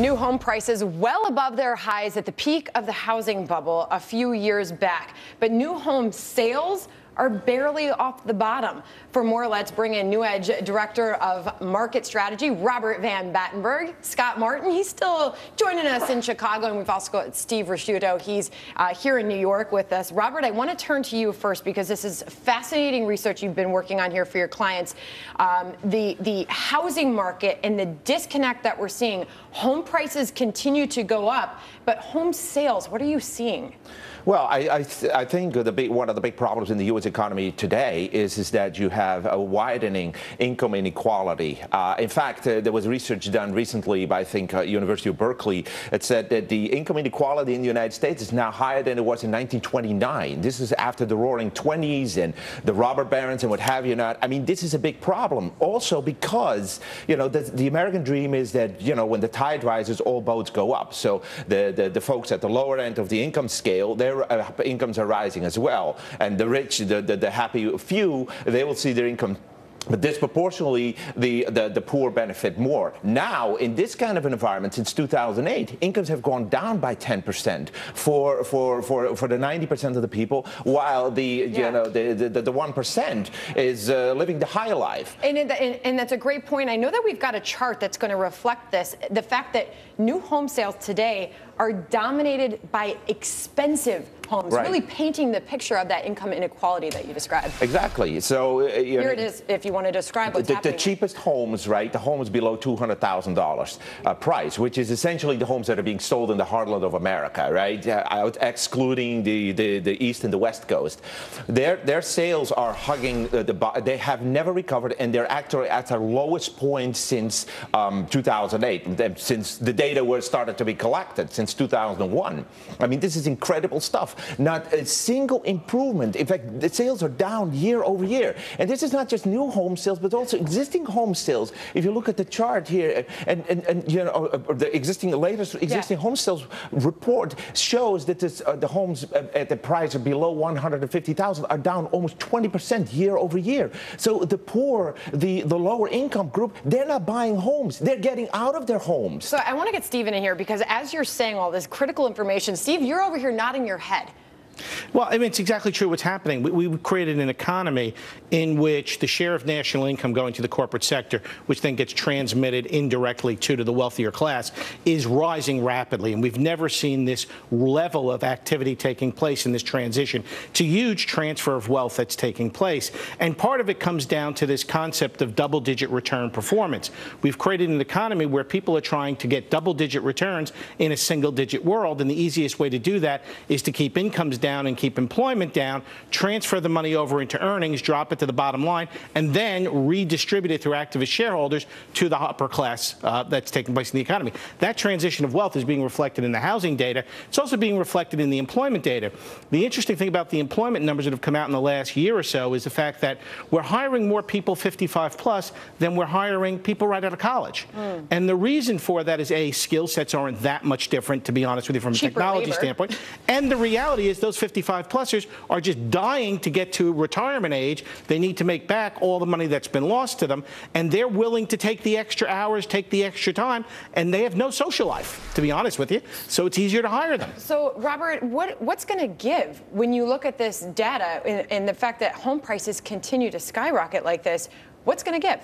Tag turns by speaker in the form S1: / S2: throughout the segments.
S1: New home prices well above their highs at the peak of the housing bubble a few years back. But new home sales are barely off the bottom. For more, let's bring in Newedge Director of Market Strategy, Robert Van Batenburg. Scott Martin, he's still joining us in Chicago, and we've also got Steve Ricchiuto. He's uh, here in New York with us. Robert, I want to turn to you first because this is fascinating research you've been working on here for your clients. Um, the the housing market and the disconnect that we're seeing. Home prices continue to go up, but home sales, what are you seeing?
S2: Well, I, I, th I, think the big, one of the big problems in the U.S. economy today is, is that you have a widening income inequality. Uh, in fact, uh, there was research done recently by, I think, uh, University of Berkeley that said that the income inequality in the United States is now higher than it was in 1929. This is after the Roaring Twenties and the robber barons and what have you not. I mean, this is a big problem. Also because, you know, the, the American dream is that, you know, when the tide rises, all boats go up. So the, the, the folks at the lower end of the income scale, their uh, incomes are rising as well. And the rich, the, the, the happy few, they will see their income but disproportionately the, the, the, poor benefit more. Now, in this kind of an environment, since 2008, incomes have gone down by 10% for, for, for, for the 90% of the people, while the, yeah. you know, the, the, the 1% is uh, living the high life.
S1: And, and, and that's a great point. I know that we've got a chart that's going to reflect this. The fact that new home sales today are dominated by expensive homes, right. really painting the picture of that income inequality that you described.
S2: Exactly. So
S1: uh, here know, it is. If you want to describe what's
S2: the,
S1: happening.
S2: The cheapest homes, right? The homes below two hundred thousand uh, dollars price, which is essentially the homes that are being sold in the heartland of America, right? Uh, excluding the, the, the east and the west coast. Their their sales are hugging the, the they have never recovered, and they're actually at their lowest point since um, 2008, since the data was started to be collected since since 2001. I mean, this is incredible stuff. Not a single improvement. In fact, the sales are down year over year. And this is not just new home sales, but also existing home sales. If you look at the chart here, and, and, and you know, uh, uh, the existing latest existing yeah. home sales report shows that this, uh, the homes uh, at the price of below 150,000 are down almost 20% year over year. So the poor, the, the lower income group, they're not buying homes. They're getting out of their homes.
S1: So I want to get Stephen in here because as you're saying all this critical information. Steve, you're over here nodding your head.
S3: Well, I mean, it's exactly true what's happening. We, we, created an economy in which the share of national income going to the corporate sector, which then gets transmitted indirectly to, to the wealthier class, is rising rapidly. And we've never seen this level of activity taking place in this transition. It's a huge transfer of wealth that's taking place. And part of it comes down to this concept of double digit return performance. We've created an economy where people are trying to get double digit returns in a single digit world. And the easiest way to do that is to keep incomes down down and keep employment down, transfer the money over into earnings, drop it to the bottom line, and then redistribute it through activist shareholders to the upper class uh, that's taking place in the economy. That transition of wealth is being reflected in the housing data. It's also being reflected in the employment data. The interesting thing about the employment numbers that have come out in the last year or so is the fact that we're hiring more people 55 plus than we're hiring people right out of college. Mm. And the reason for that is A, skill sets aren't that much different, to be honest with you, from a technology
S1: labor.
S3: standpoint. And the reality is those 55 plusers are just dying to get to retirement age. They need to make back all the money that's been lost to them, and they're willing to take the extra hours, take the extra time, and they have no social life, to be honest with you. So it's easier to hire them.
S1: So, Robert, what, what's going to give when you look at this data and, and the fact that home prices continue to skyrocket like this? What's going to give?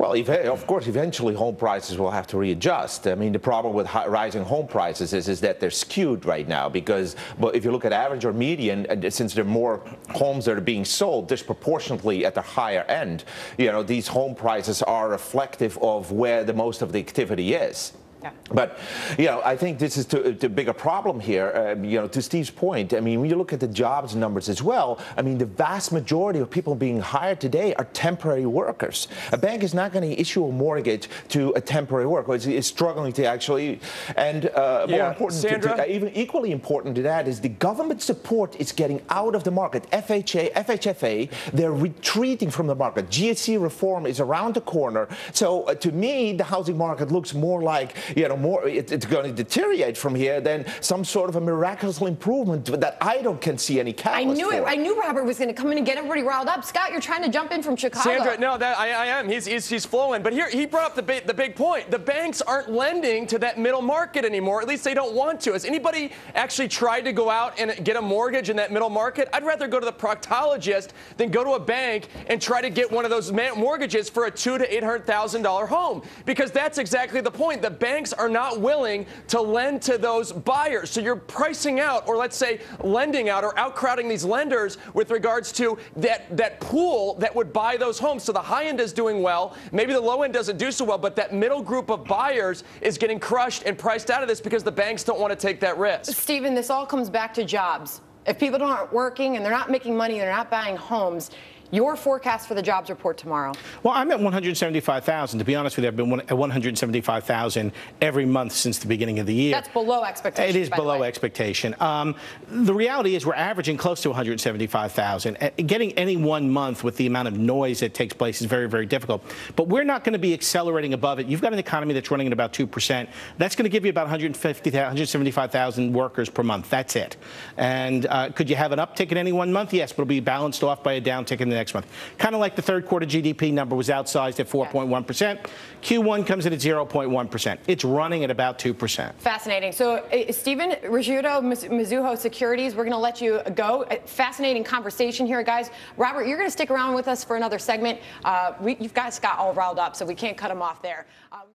S2: Well, of course, eventually home prices will have to readjust. I mean, the problem with rising home prices is, is that they're skewed right now because but if you look at average or median, since there are more homes that are being sold disproportionately at the higher end, you know, these home prices are reflective of where the most of the activity is. Yeah. But, you know, I think this is the bigger problem here. Uh, you know, to Steve's point, I mean, when you look at the jobs numbers as well, I mean, the vast majority of people being hired today are temporary workers. A bank is not going to issue a mortgage to a temporary worker. It's, it's struggling to actually, and uh, yeah. more important, to, to, uh, even equally important to that is the government support is getting out of the market. FHA, FHFA, they're retreating from the market. GSE reform is around the corner. So uh, to me, the housing market looks more like you know, more, it, it's going to deteriorate from here, then some sort of a miraculous improvement that I don't can see any catalyst
S1: I knew it. I knew Robert was going to come in and get everybody riled up. Scott, you're trying to jump in from Chicago.
S4: Sandra, no, that I, I am. He's, he's, he's flowing. But here, he brought up the big, the big point. The banks aren't lending to that middle market anymore. At least they don't want to. Has anybody actually tried to go out and get a mortgage in that middle market? I'd rather go to the proctologist than go to a bank and try to get one of those mortgages for a two to eight hundred thousand dollar home because that's exactly the point. The banks are not willing to lend to those buyers. So you're pricing out, or let's say lending out, or outcrowding these lenders with regards to that that pool that would buy those homes. So the high end is doing well. Maybe the low end doesn't do so well, but that middle group of buyers is getting crushed and priced out of this because the banks don't want to take that risk.
S1: Stephen, this all comes back to jobs. If people aren't working and they're not making money, they're not buying homes. Your forecast for the jobs report tomorrow.
S3: Well, I'm at 175,000. To be honest with you, I've been at 175,000 every month since the beginning of the year.
S1: That's below expectation.
S3: It is below expectation. Um, the reality is we're averaging close to 175,000. Uh, Getting any one month with the amount of noise that takes place is very, very difficult. But we're not going to be accelerating above it. You've got an economy that's running at about 2%. That's going to give you about 150, 175,000 workers per month. That's it. And uh, could you have an uptick in any one month? Yes, but it'll be balanced off by a downtick in the next month. Kind of like the third quarter GDP number was outsized at 4.1%. Q1 comes in at 0.1%. It's running at about 2%.
S1: Fascinating. So, uh, Stephen Miz- Mizuho Securities, we're going to let you go. Uh, Fascinating conversation here, guys. Robert, you're going to stick around with us for another segment. Uh, we, you've got Scott all riled up, so we can't cut him off there. Uh,